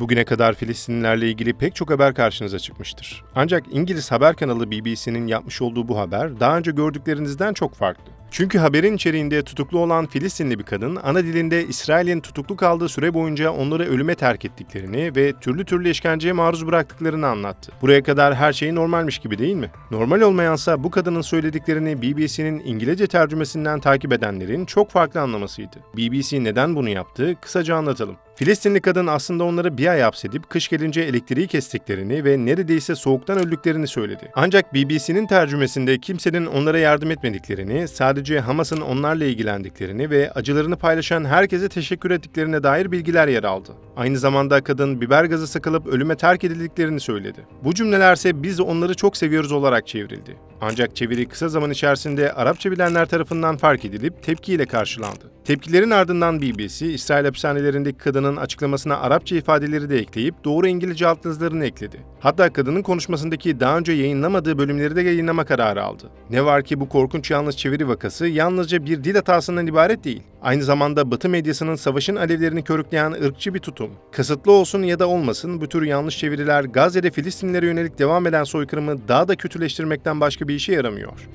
Bugüne kadar Filistinlilerle ilgili pek çok haber karşınıza çıkmıştır. Ancak İngiliz haber kanalı BBC'nin yapmış olduğu bu haber daha önce gördüklerinizden çok farklı. Çünkü haberin içeriğinde tutuklu olan Filistinli bir kadın, ana dilinde İsrail'in tutuklu kaldığı süre boyunca onları ölüme terk ettiklerini ve türlü türlü işkenceye maruz bıraktıklarını anlattı. Buraya kadar her şey normalmiş gibi değil mi? Normal olmayansa bu kadının söylediklerini BBC'nin İngilizce tercümesinden takip edenlerin çok farklı anlamasıydı. BBC neden bunu yaptı? Kısaca anlatalım. Filistinli kadın aslında onları bir ay hapsedip kış gelince elektriği kestiklerini ve neredeyse soğuktan öldüklerini söyledi. Ancak BBC'nin tercümesinde kimsenin onlara yardım etmediklerini, sadece Hamas'ın onlarla ilgilendiklerini ve acılarını paylaşan herkese teşekkür ettiklerine dair bilgiler yer aldı. Aynı zamanda kadın biber gazı sıkılıp ölüme terk edildiklerini söyledi. Bu cümlelerse biz onları çok seviyoruz olarak çevrildi. Ancak çeviri kısa zaman içerisinde Arapça bilenler tarafından fark edilip tepkiyle karşılandı. Tepkilerin ardından BBC, İsrail hapishanelerindeki kadının açıklamasına Arapça ifadeleri de ekleyip doğru İngilizce altyazılarını ekledi. Hatta kadının konuşmasındaki daha önce yayınlamadığı bölümleri de yayınlama kararı aldı. Ne var ki bu korkunç yanlış çeviri vakası yalnızca bir dil hatasından ibaret değil. Aynı zamanda Batı medyasının savaşın alevlerini körükleyen ırkçı bir tutum. Kasıtlı olsun ya da olmasın bu tür yanlış çeviriler Gazze'de Filistinlilere yönelik devam eden soykırımı daha da kötüleştirmekten başka bir işe yaramıyor.